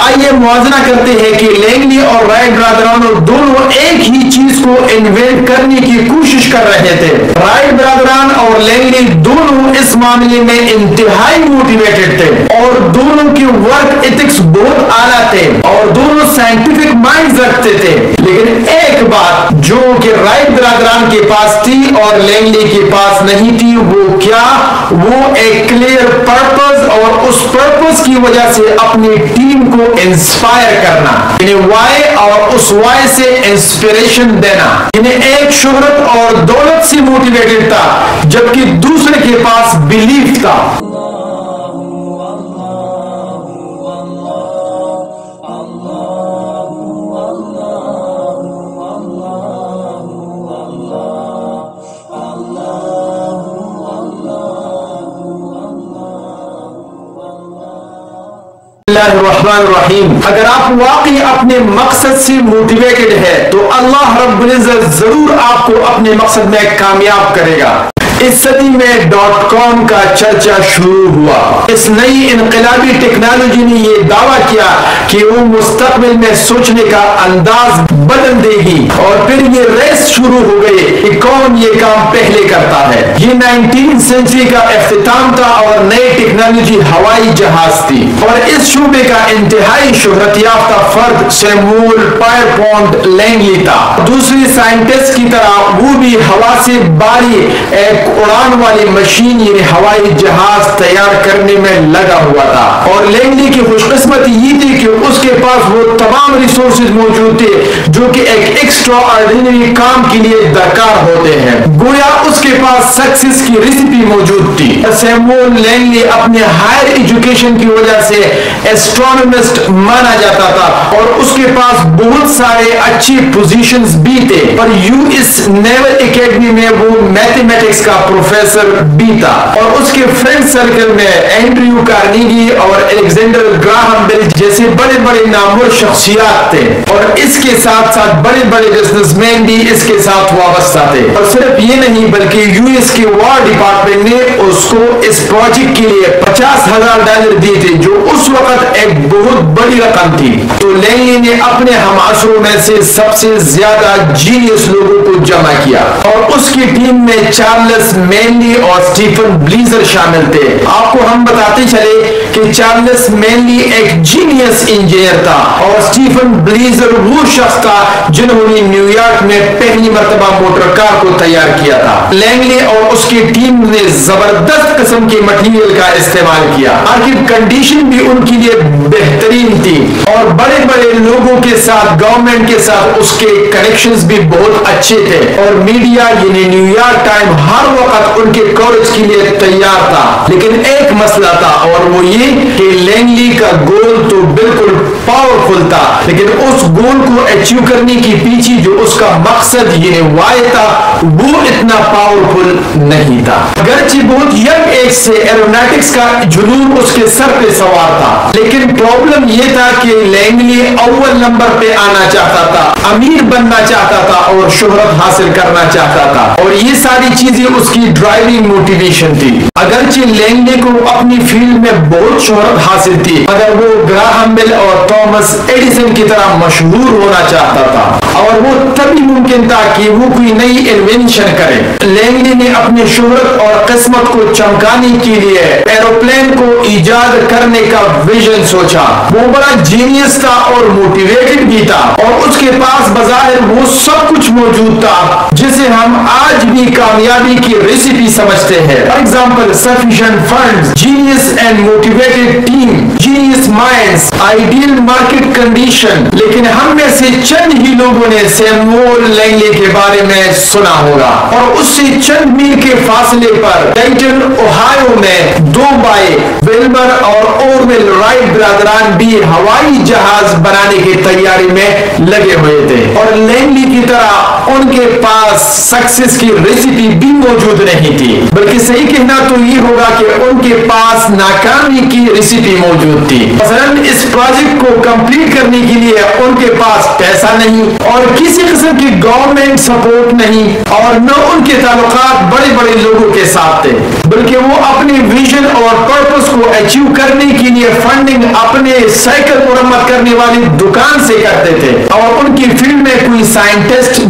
آئیے موازنہ کرتے ہیں کہ لینگلی اور رائٹ برادران دونوں ایک ہی چیز کو انوینٹ کرنے کی کوشش کر رہے تھے۔ رائٹ برادران اور لینگلی دونوں اس معاملے میں انتہائی موٹیویٹڈ تھے اور دونوں کے ورک ایتھکس بہت اعلیٰ تھے اور دونوں سائنٹیفک مائنڈ رکھتے تھے۔ لیکن جو کہ رائٹ برادران کے پاس تھی اور لینگلی کے پاس نہیں تھی، وہ کیا؟ وہ ایک کلیئر پرپز اور اس پرپز کی وجہ سے اپنی ٹیم کو انسپائر کرنا یعنی وائی اور اس وائی سے انسپریشن دینا۔ انہیں ایک شہرت اور دولت سے موٹیویٹڈ تھا، جبکہ دوسرے کے پاس بلیف تھا۔ اللہ الرحمن الرحیم اگر آپ واقعی اپنے مقصد سے موٹیویٹڈ ہے تو اللہ رب العزت ضرور آپ کو اپنے مقصد میں کامیاب کرے گا۔ اس صدی میں. ڈاٹ کام کا چرچا شروع ہوا۔ اس نئی انقلابی ٹیکنالوجی نے یہ دعویٰ کیا کہ وہ مستقبل میں سوچنے کا انداز بدل دے گی۔ اور پھر یہ ریس شروع ہو گئی کہ کون یہ کام پہلے کرتا ہے۔ یہ نائنٹین سینچری کا اختتام تھا اور نئی ٹیکنالوجی ہوائی جہاز تھی۔ اور اس شعبے کا انتہائی شہرت یافتہ فرد سیمول پائر پونٹ لینگلی تھا۔ دوسری سائنٹسٹ کی طرح وہ بھی ہوا سے باری ایک اڑان والی مشین یعنی ہوائی جہاز تیار کرنے میں لگا ہوا تھا۔ اور لینگلی کی خوش قسمتی یہ تھی کہ اس کے پاس وہ تمام ریسورسز موجود تھے جو کہ ایک ایکسٹرا آرڈینری کام کے لیے درکار ہوتے ہیں۔ گویا اس پاس سکسس کی ریسیپی موجود تھی۔ سیمون لینگلی اپنے ہائر ایجوکیشن کی وجہ سے ایسٹرونمسٹ مانا جاتا تھا۔ اور اس کے پاس بہت سارے اچھی پوزیشنز بھی تھے۔ پر یو اس نیول اکیڈمی میں وہ میتھمیٹکس کا پروفیسر بھی تھا۔ اور اس کے فرینڈ سرکل میں اینڈریو کارنیگی اور الیگزینڈر گراہم بیل جیسے بڑے بڑے نامور شخصیات تھے۔ اور اس کے ساتھ ساتھ بڑے بڑے بزنس مین بھی اس کے ساتھ وابستہ تھے۔ اور صرف یہ نہیں، بلکہ یو ایس کے وار ڈپارٹمنٹ نے اس کو اس پروجیکٹ کے لیے پچاس ہزار ڈالر دیے تھے، جو اس وقت ایک بہت بڑی رقم تھی۔ تو لینلی نے اپنے ہم عصروں میں سے سب سے زیادہ جینیس لوگوں کو جمع کیا۔ اور اس کی ٹیم میں چارلس مینلی اور سٹیفن بلیزر شامل تھے۔ آپ کو ہم بتاتے چلے کہ چارلس مینلی ایک جینیس انجینئر تھا اور سٹیفن بلیزر وہ شخص تھا جنہوں نے نیو یارک میں پہلی مرتبہ موٹر کار کو تیار کیا تھا۔ لینگلی اور اس کی ٹیم نے زبردست قسم کے مٹیریل کا استعمال کیا۔ آخر کنڈیشن بھی ان کے لیے بہترین تھی اور بڑے بڑے لوگوں کے ساتھ گورنمنٹ کے ساتھ اس کے کنیکشنز بھی بہت اچھے تھے۔ اور میڈیا یعنی نیو یارک ٹائم ہر وقت ان کے کوریج کے لیے تیار تھا۔ لیکن ایک مسئلہ تھا اور وہ یہ کہ لینگلی کا گول تو بالکل پاورفل تھا۔ لیکن اس گول کو اچیو کرنے کی پیچھے جو اس کا مقصد یہ وائے تھا، وہ اتنا پاورفل نہیں تھا۔ گرچہ بہت ینگ ایج سے ایرونیٹکس کا جنون اس کے سر پہ سوار تھا، لیکن پرابلم یہ تھا کہ لینگلی اول نمبر پہ آنا چاہتا تھا، امیر بننا چاہتا تھا اور شہرت حاصل کرنا چاہتا تھا۔ اور یہ ساری چیزیں اس کی ڈرائیونگ موٹیویشن تھی۔ اگرچہ لینگلی کو اپنی فیلڈ میں بہت شہرت حاصل تھی، مگر وہ گراہم بل اور تومس ایڈیسن کی طرح مشہور ہونا چاہتا تھا۔ اور وہ تبھی ممکن تھا کہ وہ کوئی نئی انوینشن کرے۔ لینگلی نے اپنی شہرت اور قسمت کو چمکانے کے لیے ایروپلین کو ایجاد کرنے کا ویژن سوچا۔ وہ بڑا جینیس تھا اور موٹیویٹڈ بھی تھا اور اس کے پاس بظاہر وہ سب کچھ موجود تھا۔ جسے ہم آج بھی کامیابی کی ریسیپی سمجھتے ہیں۔ For example sufficient fund genius and motivated team genius minds ideal market condition لیکن ہم میں سے چند ہی لوگوں نے سیمول لینگلے کے بارے میں سنا ہوگا۔ اور اس سے چند میل کے فاصلے پر ڈائٹن اوہایو میں دو بھائی ویلبر اور اورول رائٹ برادران بھی ہوائی جہاز بنانے کی تیاری میں لگے ہوئے تھے۔ اور لینگلی کی طرح ان کے پاس سکسس کی ریسیپی بھی موجود نہیں تھی بلکہ صحیح کہنا تو یہ ہوگا کہ ان کے پاس ناکامی کی ریسیپی موجود تھی مثلا اس پروجیکٹ کو کمپلیٹ کرنے کے لیے ان کے پاس پیسہ نہیں اور کسی قسم کی گورنمنٹ سپورٹ نہیں اور نہ ان کے تعلقات بڑے بڑے لوگوں کے ساتھ تھے بلکہ وہ اپنی ویژن اور پرپس کو اچیو کرنے کے لیے فنڈنگ اپنے سائیکل مرمت کرنے والی دکان سے کرتے تھے اور ان کی فیلڈ میں کوئی سائنٹسٹ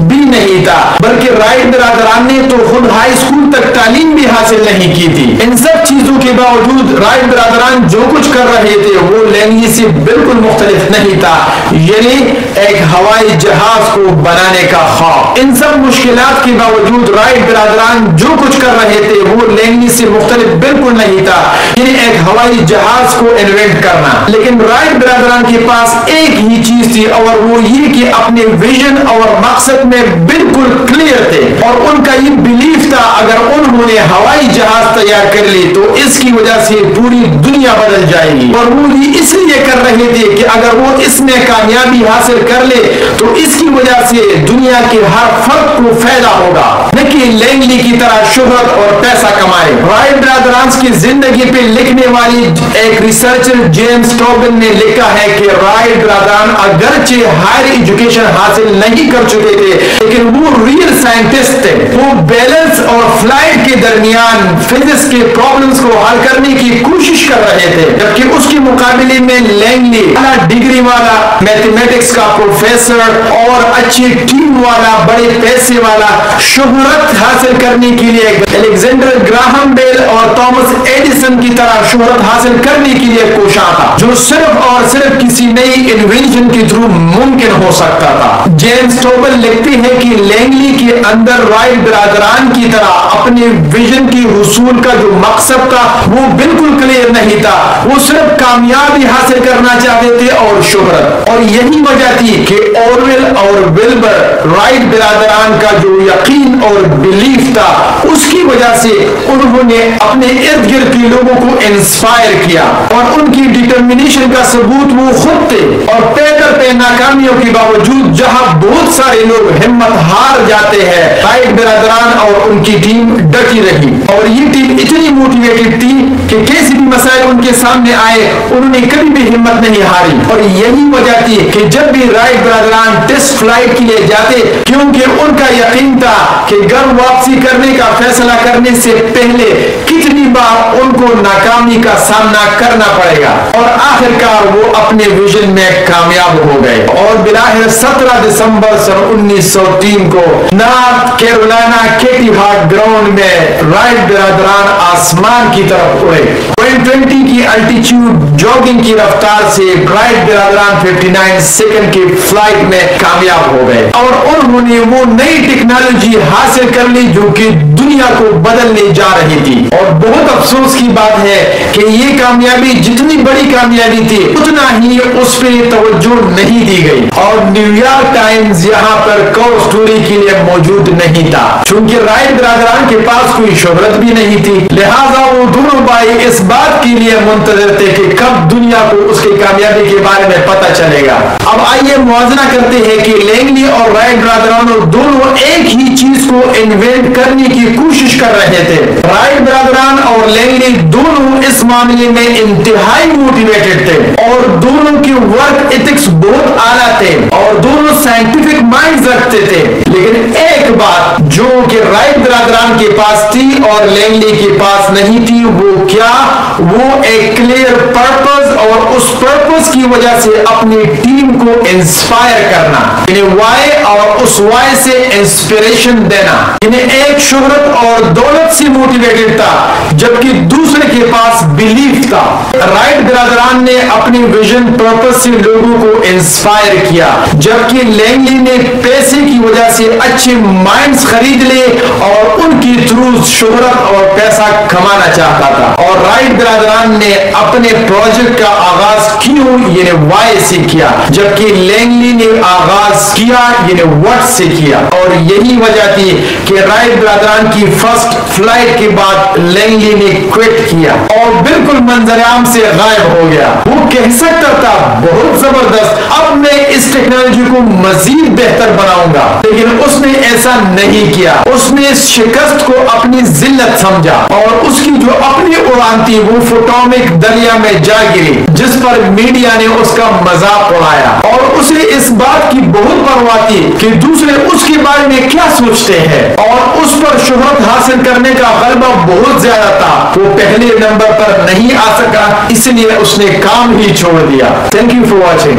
نہیں تھا، بلکہ رائٹ برادران نے تو خود ہائی اسکول تک تعلیم بھی حاصل نہیں کی تھی۔ ان سب چیزوں کے باوجود رائٹ برادران جو کچھ کر رہے تھے، وہ لینگی سے بالکل مختلف نہیں تھا یعنی ایک ہوائی جہاز کو بنانے کا خواب ان سب مشکلات کے باوجود رائٹ برادران جو کچھ کر رہے تھے، وہ لینگی سے مختلف بالکل نہیں تھا یعنی ایک ہوائی جہاز کو انوینٹ کرنا۔ لیکن رائٹ برادران کے پاس ایک ہی چیز تھی اور وہ یہ کہ اپنے ویژن اور مقصد میں بالکل بالکل کلیئر تھے اور ان کا یہ بلیف تھا اگر انہوں نے ہوائی جہاز تیار کر لی تو اس کی وجہ سے پوری دنیا بدل جائے گی۔ اور وہ یہ اس لیے کر رہے تھے کہ اگر وہ اس میں کامیابی حاصل کر لے، تو اس کی وجہ سے دنیا کے ہر فرد کو فائدہ ہوگا۔ نہ کہ لینگلی کی طرح شہرت اور پیسہ کمائے۔ رائٹ برادرانس کی زندگی پہ لکھنے والی ایک ریسرچر جیمز ٹوبن نے لکھا ہے کہ رائٹ برادران اگرچہ ہائر ایجوکیشن حاصل نہیں کر چکے تھے، لیکن وہ ریئل سائنٹسٹ تھے۔ وہ بیلنس اور فلائٹ کے درمیان فزکس کے پرابلمز کو حل کرنے کی کوشش کر رہے تھے، جبکہ اس کے مقابلے میں لینگلی ڈگری والا میتھمیٹکس کا پروفیسر اور اچھی ٹیم والا، بڑے پیسے والا شہرت حاصل کرنے کے لیے الیگزینڈر گراہم بیل اور تومس ایڈیسن کی طرح شہرت حاصل کرنے کے لیے کوشاں تھا، جو صرف اور صرف کسی نئی انوینشن کے تھرو ممکن ہو سکتا تھا۔ جیمز ٹوبل لکھتے ہیں کہ لینگلی کے اندر رائٹ برادران کی طرح اپنے ویژن کی حصول کا جو مقصد تھا وہ بالکل کلیئر نہیں تھا۔ وہ صرف کامیابی حاصل کرنا چاہتے تھے اور شہرت اور یہی وجہ تھی کہ اورول اور ولبر رائٹ برادران کا جو یقین اور بلیف تھا، اس کی وجہ سے انہوں نے اپنے ارد گرد کے لوگوں کو انسپائر کیا۔ اور ان کی ڈیٹرمنیشن کا ثبوت وہ خود تھے۔ اور پیدر پہ ناکامیوں کے باوجود جہاں بہت سارے لوگ ہمت ہار جاتے ہیں رائٹ برادران اور ان کی ٹیم ڈٹی رہی۔ اور یہ ٹیم اتنی موٹیویٹڈ تھی کہ کیسے بھی مسائل ان کے سامنے آئے، انہوں نے کبھی بھی ہمت نہیں ہاری۔ اور یہی وجہ تھی کہ جب بھی رائٹ برادران ٹیسٹ فلائٹ کے لیے جاتے، کیونکہ ان کا یقین تھا کہ گھر واپسی کرنے کا فیصلہ کرنے سے پہلے کتنی بار ان کو ناکامی کا سامنا کرنا پڑے گا۔ اور آخر کار وہ اپنے ویژن میں کامیاب ہو گئے۔ اور بلاہر سترہ دسمبر سن انیس سو تین کو نارتھ کیرولینا کیٹی ہارٹ گراؤنڈ میں رائٹ برادران آسمان کی طرف اڑے۔ ٹوینٹی کی الٹیچیوڈ جوگنگ کی رفتار سے برائٹ برادران 59 سیکنڈ کی فلائٹ میں کامیاب ہو گئے۔ اور انہوں نے وہ نئی ٹیکنالوجی حاصل کر لی جو کہ دنیا کو بدلنے جا رہی تھی۔ اور بہت افسوس کی بات ہے کہ یہ کامیابی جتنی بڑی کامیابی تھی، اتنا ہی اس پہ توجہ نہیں دی گئی۔ اور نیو یارک ٹائمز یہاں پر کو سٹوری کے لیے موجود نہیں تھا۔ چونکہ رائٹ برادران کے پاس کوئی شہرت بھی نہیں تھی۔ لہٰذا وہ دونوں بھائی اس بات کے لیے منتظر تھے کہ کب دنیا کو اس کی کامیابی کے بارے میں پتہ چلے گا۔ اب آئیے موازنہ کرتے ہیں کہ لینگلی اور رائٹ برادران دونوں ایک ہی چیز کو انوینٹ کرنے کی کوشش کر رہے تھے۔ رائٹ برادران اور لینگلی دونوں اس معاملے میں انتہائی موٹیویٹڈ تھے۔ اور دونوں کی ورک ایتھکس بہت اعلیٰ تھے اور دونوں سائنٹیفک مائنڈ رکھتے تھے۔ لیکن ایک بات جو کہ رائٹ برادران کے پاس تھی اور لینگلی کے پاس نہیں تھی، وہ کیا؟ وہ ایک کلیئر پرپز اور اس پرپز کی وجہ سے اپنی ٹیم کو انسپائر کرنا یعنی وائی اور اس وائی سے انسپریشن دینا۔ یعنی ایک شہرت اور دولت سے موٹیویٹڈ تھا، جبکہ دوسرے کے پاس بلیف تھا۔ رائٹ برادران نے اپنی ویژن پرپز سے لوگوں کو انسپائر کیا، جبکہ لینگلی نے پیسے کی وجہ سے اچھے مائنڈز خرید لے اور ان کی تھرو شہرت اور پیسہ کمانا چاہتا تھا۔ اور رائٹ برادران نے اپنے پروجیکٹ کا آغاز کیوں یعنی وائی سے کیا، جبکہ لینگلی نے آغاز کیا یعنی وٹ سے کیا۔ اور یہی وجہ تھی کہ رائٹ برادران کی فرسٹ فلائٹ کے بعد لینگلی نے کوئٹ کیا۔ اور بالکل منظر عام سے غائب ہو گیا۔ وہ کہہ سکتا تھا، بہت زبردست۔ اب میں اس ٹیکنالوجی کو مزید بہتر بناؤں گا۔ لیکن اس نے ایسا نہیں کیا۔ اس نے شکست کو اپنی ذلت سمجھا۔ اور اس کی جو اپنی اڑان تھی، وہ فوٹومک دریا میں جا گری، جس پر میڈیا نے اس کا مذاق اڑایا۔ اور اسے اس بات کی بہت پرواہ تھی کہ دوسرے اس کے بارے میں کیا سوچتے ہیں۔ اور اس پر شہرت حاصل کرنے کا غلبہ بہت زیادہ تھا۔ وہ پہلے نمبر پر نہیں آ سکا، اس لیے اس نے کام ہی چھوڑ دیا۔ Thank you for watching